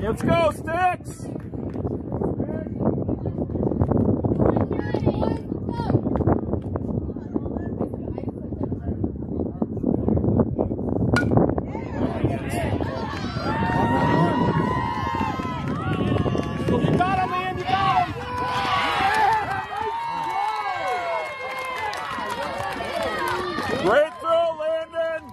Let's go, Sticks! Great throw, Landon!